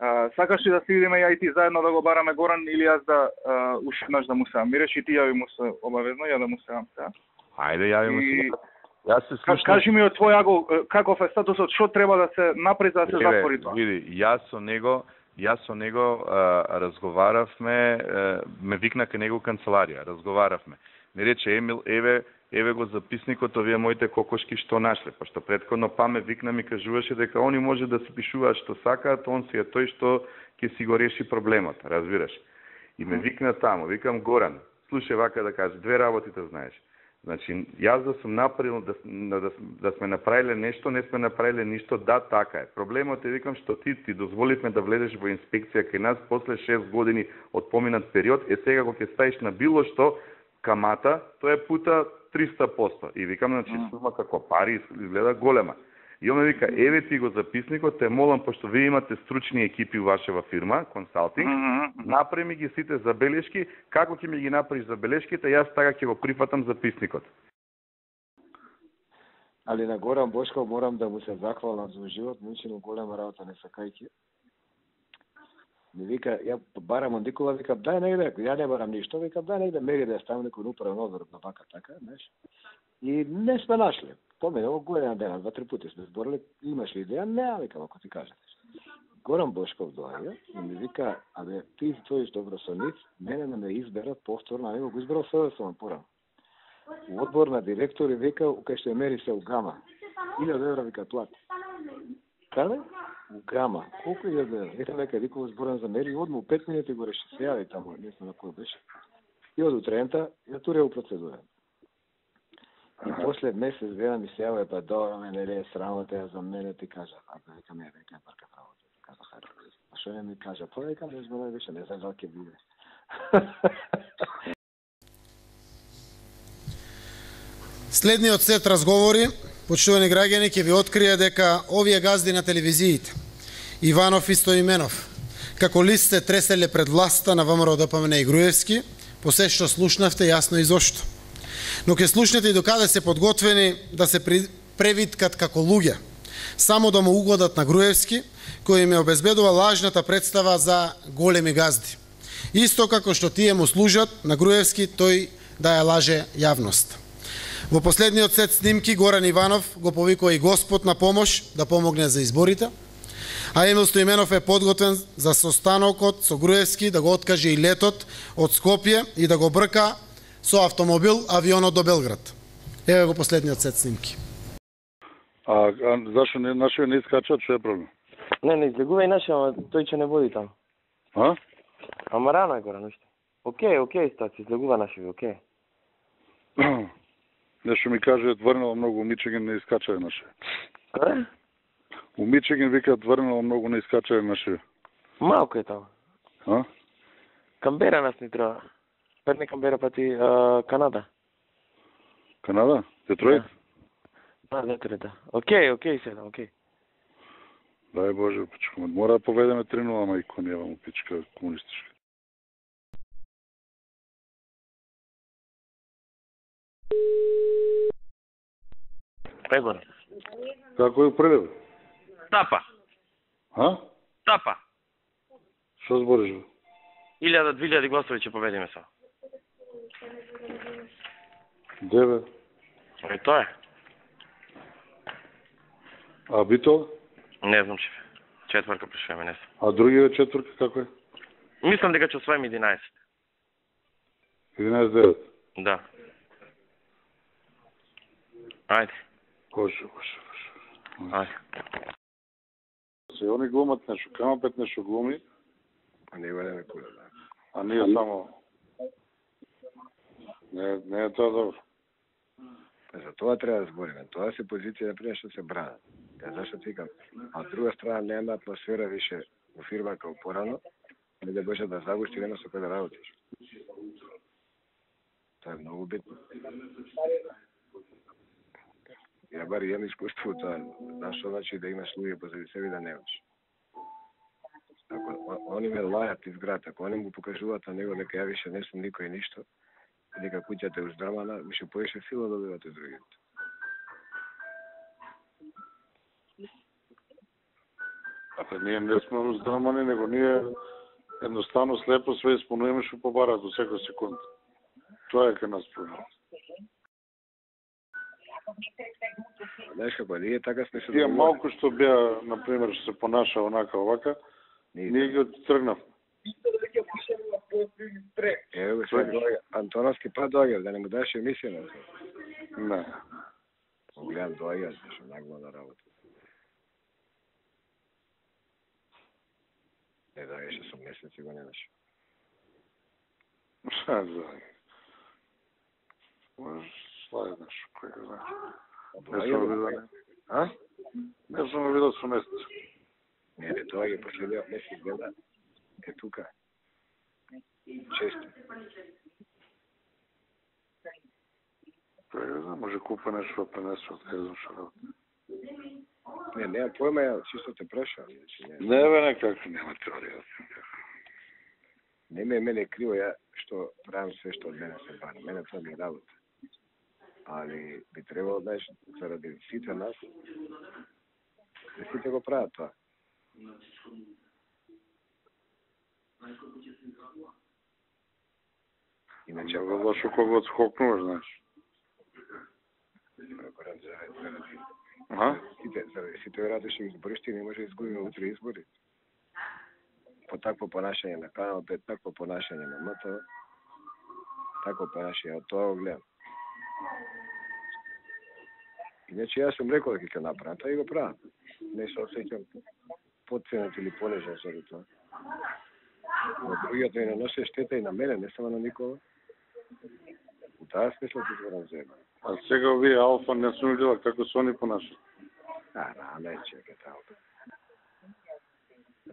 А, сакаш ли да се видиме ја и ти заедно да го бараме Горан или јас да а, уште еднаш да му се Ми речи ти јави му се обавезно, ја да му се сега. Ајде, јавиме И- се. Јас се слушнав. Кажи ми од твој агол каков е статусот, што треба да се направи за да се затвори тоа? Види, јас со него Јас со него а, разговаравме, а, ме викна кај него канцеларија, разговаравме. Ми рече Емил, еве, еве го записникот овие моите кокошки што нашле, пошто предходно па ме викна ми кажуваше дека они може да се пишуваат што сакаат, он си е тој што ќе си го реши проблемот, разбираш? И ме викна таму, викам Горан, слушај вака да каже, две работи да знаеш. Значи, јас да сум направил, да, да, да, сме направиле нешто, не сме направиле ништо, да, така е. Проблемот е, викам, што ти, ти дозволивме да влезеш во инспекција кај нас после 6 години од поминат период, е сега кога ќе ставиш на било што камата, тоа е пута 300%. И викам, значи, сума како пари изгледа голема. И он ме вика, еве ти го записникот, те молам, пошто вие имате стручни екипи вашава фирма, консалтинг, направи ми ги сите забелешки, како ќе ми ги направиш забелешките, јас така ќе го прифатам записникот. Али на Горан Бошков морам да му се захвалам за живот, му учино голема работа не сакајќи. Ми вика, ја барам од никога, викам, дај негде, ја не барам ништо, викам, дај негде мери да ја ставам некој управен одбор на вака така, знаеш. И не сме нашли. ово година дена, два три пати сме зборали, имаш ли идеја? Не, викам, ако ти кажете. Горан Бошков доаѓа и ми вика, абе, ти стоиш добро со ниц, мене да ме изберат повторно, а него го избрал совестно да порано. У одбор на директори вика, кај што мери се у гама. 1000 евра вика плати. Каде? У гама. Колку е 1000 евра? Ете века викува зборен за мери, одму пет минути го реши. Се јави таму, не знам на кој беше. И од утрента ја туре у процедура. И после месец дена ми се јавува, па добро, ме не е срамота ја за мене, ти кажа, па а бе, вика ме, века парка работа. Кажа, хајде. А што не ми кажа? Па века не знам више, не знам дали ќе биде. Следниот сет разговори, почитувани граѓани, ќе ви открие дека овие газди на телевизиите, Иванов и Стоименов, како лист се треселе пред власта на ВМРО ДПМН и Груевски, по се што слушнавте јасно и зошто. Но ке слушнете и докаде се подготвени да се превиткат како луѓе, само да му угодат на Груевски, кој им е обезбедува лажната представа за големи газди. Исто како што тие му служат на Груевски, тој да ја лаже јавност. Во последниот сет снимки Горан Иванов го повикува и Господ на помош да помогне за изборите, а Емил Стоименов е подготвен за состанокот со Груевски да го откаже и летот од Скопје и да го брка со автомобил авионот до Белград. Еве го последниот сет снимки. А, а зашо не, нашиот не искачат, што е проблем? Не, не излегува и наше, ама тој ќе не води таму. А? Ама рано е гора нешто. Океј, океј, стаци, излегува нашиот, океј. Нешто ми каже, тврнало многу, Мичиген не искачале наше. Каде? У Мичиген вика тврнало многу не искачале наше. Малко е таму. А? Камбера нас ни треба. Пред не Камбера, па ти а, Канада. Канада? Детройт? Да, Детройт, Океј, океј сега, океј. Дај Боже, пичка. Мора да поведеме 3-0, ама и конјева му пичка комунистичка. Прегора. Како е прелев? Тапа, А? тапа. Што збориш? Илјада, двилјади гласови ќе победиме са. Деве. И тоа е. А Битол? Не знам шеф. Четврка пришуваме, не сум. А другиот четврка како е? Мислам дека ќе освоиме 11. 11-9. Да. Ајде. Боже, боже, боже. Ајде. Се они глумат нешто, камапет нешто глуми, А не валеме кула, да. а ние само... Не, не е тоа добро. Па за тоа треба да збориме. Тоа се позиција пред што се бранат. Ја зашто ти викам. А од друга страна нема атмосфера више во фирма како порано. Не да беше да загушти, нема со кој да работиш. Тоа е многу битно. Ја бар имам искуство тоа. Знаеш што значи да имаш луѓе позади себе и да немаш. Ако они ме лајат из град, ако они му покажуваат на него дека ја више не сум никој и ништо, дека куќата е уздрамана, више поише сила добиват од другите. Абе, ние не сме уздрамани, него ние едноставно слепо све исполнуваме што побараат до секој секунд. Тоа е кај нас проблем. Знаеш како, ние така сме се Тие малку што беа, на пример, што се понаша онака овака, ние ги Еве го сега доаѓа. Антоновски пат доаѓа, да не му даш емисија на тоа. Не. Го гледам доаѓа, што нагло на работа. Не доаѓаше со месеци го немаше. Знае? Можеш слајдаш, кој го знае. Не доаѓа сум го видел. доаѓа. А? Не сум го видел со месец. Не, не доаѓа последниот месец гледа. Е тука. Често. Кој го знае, може купа нешто да пренесе од кај знам што. Не, нема појма, ја чисто те. Значи, не, Не бе, некако нема теорија. не ме мене криво ја што правам све што од мене се бара. Мене тоа ми е работа. Али би требало, знаеш, заради сите нас, да сите го прават тоа. Ќе го лошо кога отскокнуваш, знаеш. Аха? сите, сите избориш, ти не може да изгубиме утре избори. По такво понашање на канал 5, такво понашање на МТО, такво понашање, од тоа го гледам. Иначе јас сум рекол дека ќе направам, тоа и го правам. Не се осеќам подценет или понижен заради тоа. Но другиот ми наноси штета и на мене, не само на никога. Таа смисла зборам за една. А сега овие алфа не сум видела како се они понашаат. А, рано е чека таму.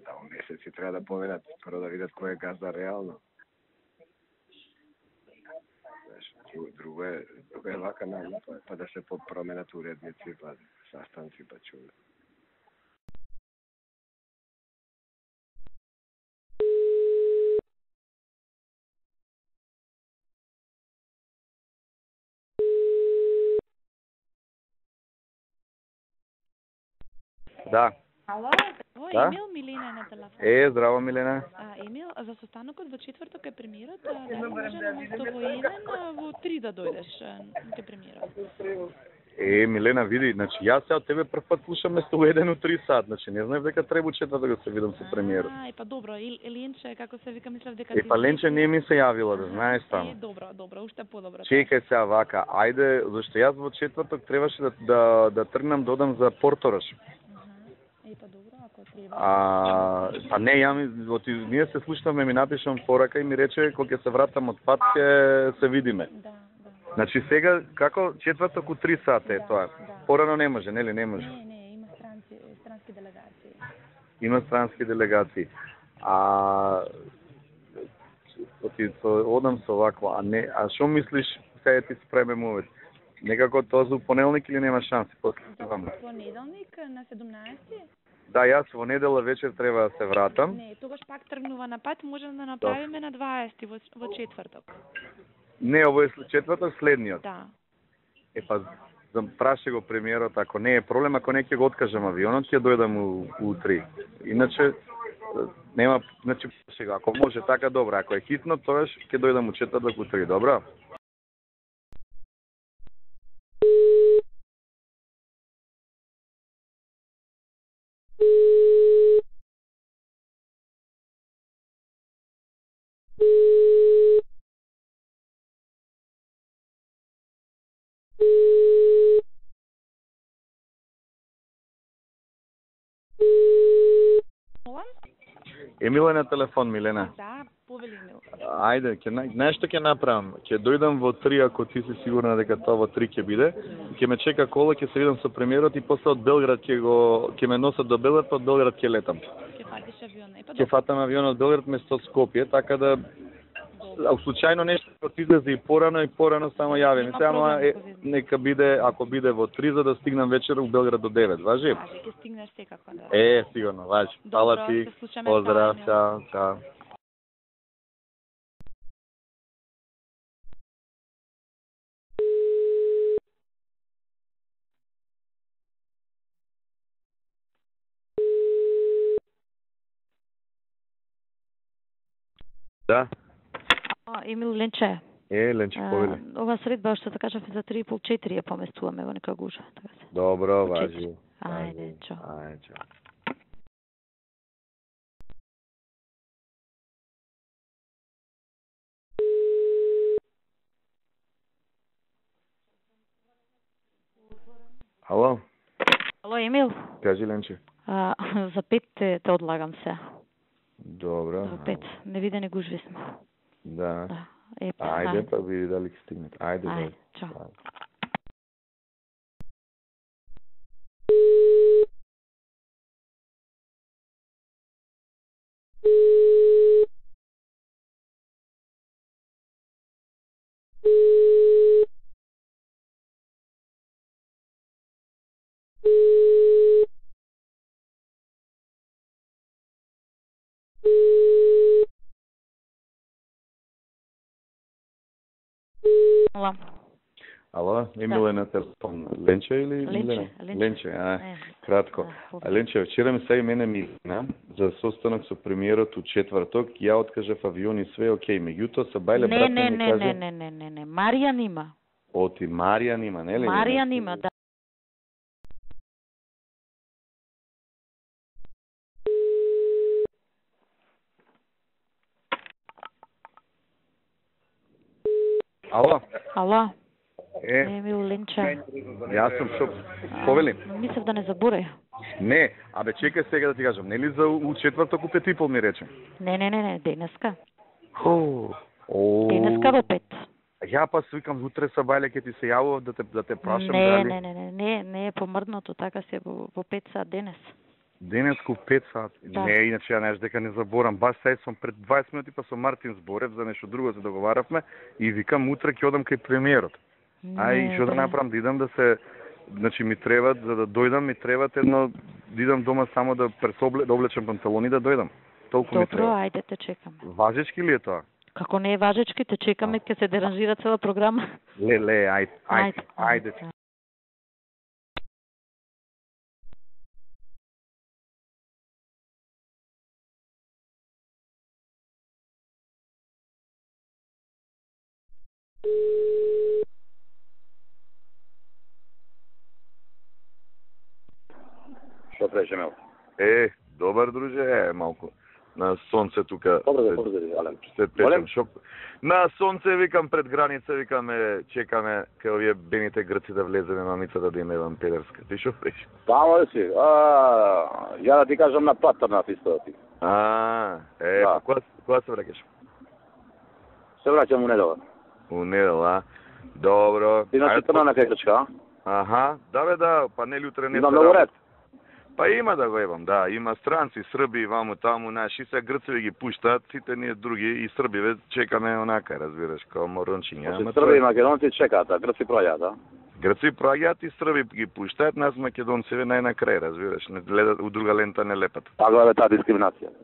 Таму месеци треба да поминат, прво да видат кој е газда реално. Знаеш, друго, е, друго е вака на па, па да се променат уредници, па састанци, па чули. Да. Ало, здраво, Да? Емил, Милина е на телефон. Е, здраво Милена. А, Емил, за состанокот во четврток е премиерот, а дали може на место во еден, а во три да дојдеш ке премиерот? Е, Милена, види, значи јас сега од тебе прв пат слушам место во еден у три сат, значи не знаев дека треба четврток да се видам со премиерот. А, е, па добро, Ил- Еленче, како се вика, мислев дека Е, па Ленче не ми се јавила, да знаеш Е, таму. добро, добро, уште подобро. Чекај сега вака, ајде, зашто јас во четврток требаше да, да, да тргнам да одам за Порторош. Е, па добро, ако треба. А, па не, ја ми, оти, ние се слушнавме, ми напишам порака и ми рече, кога ќе се вратам од пат, ќе се видиме. Да, Значи сега, како четврток у 3 сата е тоа? Порано не може, нели? Не може. Не, не, има странци, странски делегации. Има странски делегации. А оти со, одам со ваква, а не, а што мислиш сега ти спреме мовет? Некако тоа за понеделник или нема шанси после това? Понеделник на 17 Да, јас во недела вечер треба да се вратам. Не, тогаш пак тргнува на пат, можеме да направиме на 20 во, во четврток. Не, ово е четврток следниот. Да. Е па да праши го премиерот, ако не е проблем, ако не ќе го откажам авионот, ќе дојдам у, у 3. Иначе нема, значи сега, ако може така добро, ако е хитно, тогаш ќе дојдам у четврток у 3, добро? Емила на телефон, Милена. Да, Повели. Ајде, ќе нај- знаеш што ќе направам? Ќе дојдам во 3 ако ти си сигурна дека тоа во 3 ќе биде. Ќе ме чека кола, ќе се видам со премиерот и после од Белград ќе го ќе ме носат до Белград, па од Белград ќе летам. Ќе фатиш авион, па Ќе фатам авион од Белград место Скопје, така да ако случајно нешто ќе излезе и порано и порано само јави ми се, ама е, нека биде ако биде во 3 за да стигнам вечер у Белград до 9, важи? Важи, ќе стигнеш секако да. Е, сигурно, важи. Фала ти. Поздрав, чао, чао. Да, Емил Ленче. е, Ленче, повели. Ова средба што те кажав за 3,5-4 ја поместуваме во некоја гужа. Така се. Добро, важи. Ајде, чао. Ајде, чао. Ало, Ало, Емил. кажи Ленче. А, за пет те, те одлагам се. Добро. За пет. Не виде не гужви сме. Да. Да. Е, па, Ајде, па види дали ќе стигнете. Ајде, Ајде, чао. Ала. Ало, Емил е на телефон. Ленче или Ленче, Милена? Ленче. Ленче, а, Е, кратко. А Ленче, вчера ми се и мене милина за состанок со премиерот у четврток, ја откажав авион и све окей. Меѓутоа се бајле брат не, не, каже, не, не, не, не, не. Маријан има. Оти Маријан има, нели? Маријан има, да. Ало, Ала. е, Емил Ленче. јас сум шоп. Повели? Мислев да не заборај. Не, абе чекај сега да ти кажам, нели за у четврток у пет и пол ми рече? Не, не, не, не, денеска. О, о. Денеска во пет. Ја па свикам утре са бајле ќе ти се јавував да те да те прашам Не, дали не, не, не, не, не е помрдното, така се во, во пет сат денес. Денеску 5 сат. Да. Не, иначе ја знаеш дека не заборам. Баш сега сум пред 20 минути па со Мартин зборев за нешто друго се договаравме и викам утре ќе одам кај премиерот. Ај, Не, што да бре. направам да идам да се значи ми требат за да дојдам ми требат едно да идам дома само да пресобле да облечам панталони да дојдам. Толку ми Добро, треба. ајде те чекаме. Важечки ли е тоа? Како не е важечки, те чекаме, ќе се деранжира цела програма. Ле, ле, ајде, ајде, ајде. Што преше мел? Е, добар друже, е малку на сонце тука. Добро да поздрали, Ален. Се. На сонце викам пред граница, викаме чекаме кај овие бените грци да влеземе мамицата да има еден педерска. Ти шо преш? Тамо ли си? А, ја да ти кажам на пат на исто ти. А, е, Да. па кога, кога се враќаш? Се враќам у недела. У недела. Добро. Ти на на а? Аха, да бе да, па нели утре не Има многу ред. Па има да го ебам, да, има странци, срби, ваму таму, наши се грцеви ги пуштаат, сите ние други и србиве чекаме онака, разбираш, као морончиња. Значи ама Срби и македонци чекаат, а грци пројаат, а? Грци проаѓаат и срби ги пуштаат, нас македонцеве најнакрај, разбираш, не гледат у друга лента не лепат. Таква е таа дискриминација.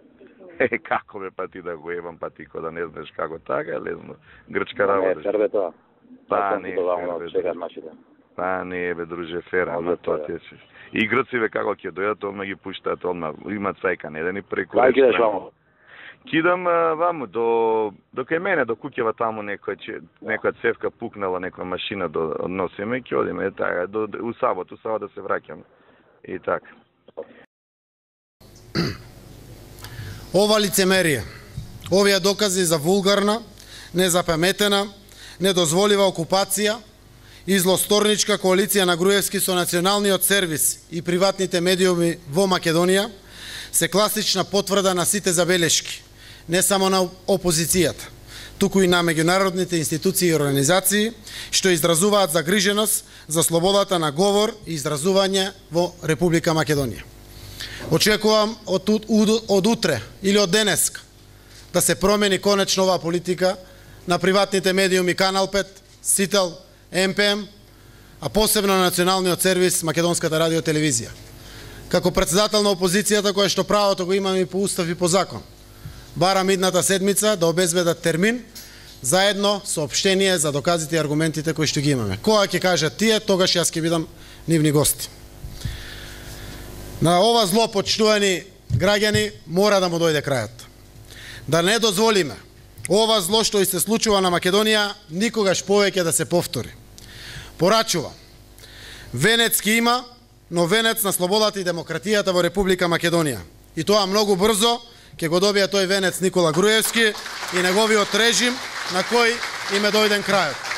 Е, како бе па ти да го ебам, па ти да не знаеш како така, е лезно. Грчка Не, работа. фер бе тоа. Па Така не, се тоа, Па не бе, друже, фер, ама тоа ти е. И грциве како ќе дојдат, одма ги пуштаат, одма имаат цајка еден и преку. Кај речка. кидеш вамо? Кидам ваму до до кај мене до куќева таму некоја че, некоја цевка пукнала некоја машина до односиме и ќе одиме е така до, до у сабот, у сабот да се враќаме. И така. Ова лицемерие, овие докази за вулгарна, незапаметена, недозволива окупација и злосторничка коалиција на Груевски со националниот сервис и приватните медиуми во Македонија се класична потврда на сите забелешки, не само на опозицијата, туку и на меѓународните институции и организации што изразуваат загриженост за слободата на говор и изразување во Република Македонија. Очекувам од, од, од утре или од денеска да се промени конечно оваа политика на приватните медиуми Канал 5, Сител, МПМ, а посебно на Националниот сервис Македонската радиотелевизија. Како председател на опозицијата која што правото го имам и по устав и по закон, барам идната седмица да обезбедат термин заедно сообщение за доказите и аргументите кои што ги имаме. Која ќе кажат тие, тогаш јас ќе бидам нивни гости. На ова зло, почитувани граѓани, мора да му дојде крајот. Да не дозволиме ова зло што и се случува на Македонија никогаш повеќе да се повтори. Порачува. Венец ки има, но венец на слободата и демократијата во Република Македонија. И тоа многу брзо ќе го добија тој венец Никола Груевски и неговиот режим на кој име дојден крајот.